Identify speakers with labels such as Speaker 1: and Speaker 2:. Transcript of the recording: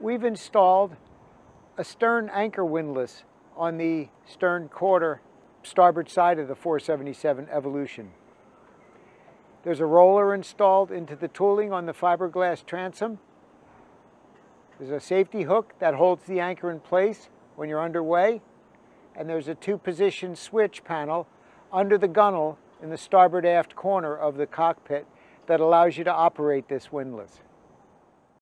Speaker 1: We've installed a stern anchor windlass on the stern quarter starboard side of the 477 Evolution. There's a roller installed into the tooling on the fiberglass transom. There's a safety hook that holds the anchor in place when you're underway. And there's a two-position switch panel under the gunnel in the starboard aft corner of the cockpit that allows you to operate this windlass.